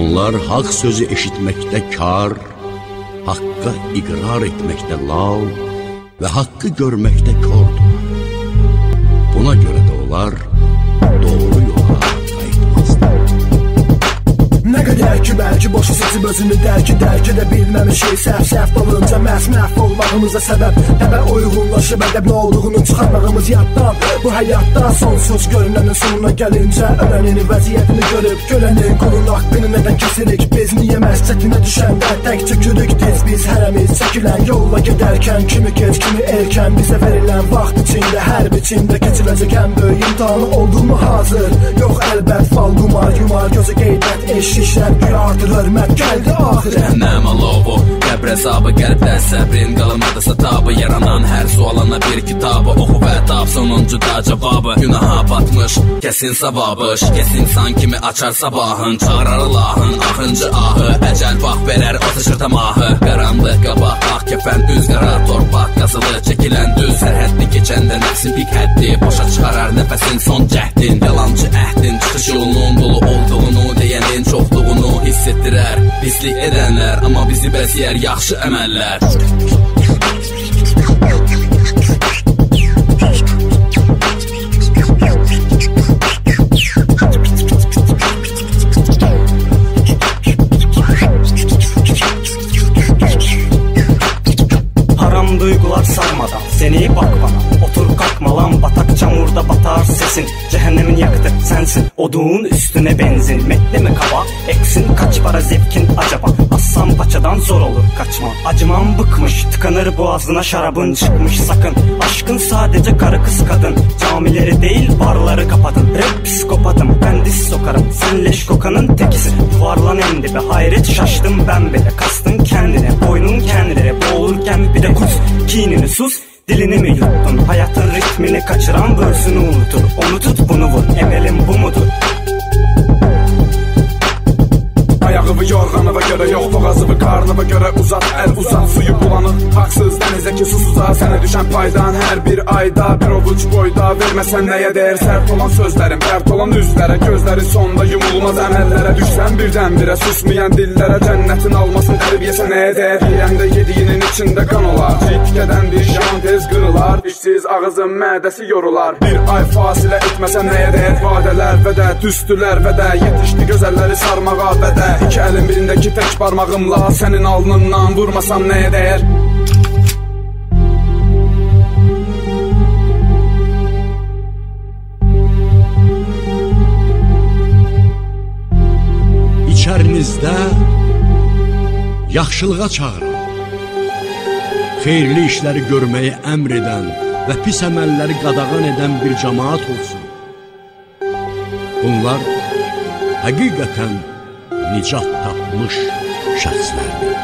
Onlar haqq sözü eşitməkdə kar, haqqa iqrar etməkdə lal və haqqı görməkdə kordur. Buna görə də onlar ki bəlkə boşu seçib özünü dərk dərk edə bilməmişik Səhv səhv dalınca məhz məhv olmağımıza səbəb Həbə uyğunlaşıb ədəb nə olduğunu çıxarmağımız yaddan Bu həyatda sonsuz görünənin sonuna gəlincə Ölənin vəziyyətini görüb gölənin qulun haqqını nədən kəsirik Biz niyə məhz çətinə düşəndə tək çökürük tez Biz hərəmiz çəkilən yolla gedərkən Kimi gec kimi erkən bizə verilən vaxt içində Hər biçimdə keçiləcək ən böyük imtihanı oldu mu hazır? Yox əlbət fal qumar yumar gözü qeybət eşik şişər güya artır hörmət gəldi axirə Cəhənnəm alovu, qəbr əzabı qəlbdə səbrin qalmadısa tabı Yaranan hər sualana bir kitabı. Oxu və tap sonuncu da cavabı Günaha batmış, kəsin savabı Şikəs insan kimi açar sabahın. Çağırar Allahın axıncı ahı. Əcəl vaxt verer atışır tamahı Karanlık kaba ah kefen rüzgara torpa kazılı çekilen düz her Serhetti geçende nefsi pik etti Boşa çıkarar nefesin son cehdin Yalancı ehdin çıkış yolunun dolu olduğunu Deyenin çokluğunu hissettirer Pislik edenler ama bizi besleyer yaxşı emeller. Seni bak bana Otur kalkma lan batak çamurda batar sesin. Cehennemin yaktı sensin Oduğun üstüne benzin. Metli mi kaba eksin kaç para zevkin acaba? Aslan paçadan zor olur kaçma. Acımam bıkmış tıkanır boğazına şarabın çıkmış. Sakın Aşkın sadece karı kız kadın. Camileri değil barları kapatın. Rap psikopatım ben diz sokarım. Sen leş kokanın tekisin. Duvarlan en dibe hayret şaştım ben bile. Kastın kendine boynun kendine Boğulurken bir de kus kinini sus Dilini mi yuttun? Hayatın ritmini kaçıran börsünü unutur. Onu tut bunu vur. Emelim bu mudur? Ayağımı yorğanıma görə yox boğazımı qarnıma görə uzat. Əl uzat suyu bulanır. Haqsız dənizə ki susuza sənə düşən paydan. Hər bir ayda bir ovuc boyda verməsən nəyə dəyər sərt olan sözlərim pərt olan üzlərə gözləri sonda yumulmaz əməllərə düşsən birdən-birə susmayan dillərə cənnətin almasın qərib yesə nəyə dəyər yeyəndə yediyinin içində qan olar. Citkədən tez qırılar işsiz ağzın mədəsi yorular. Bir ay fasilə etməsən nəyə dəyər? Vadələr və də düstülər və də yetişdi gözəlləri sarmağa və də İki əlim birindəki tək barmağımla Sənin alnından vurmasam nəyə dəyər? İçərinizdə yaxşılığa çağıran, xeyirli işləri görməyi əmr edən və pis əməlləri qadağan edən bir cəmaat olsun. Bunlar həqiqətən nicat tapmış şəxslərdir.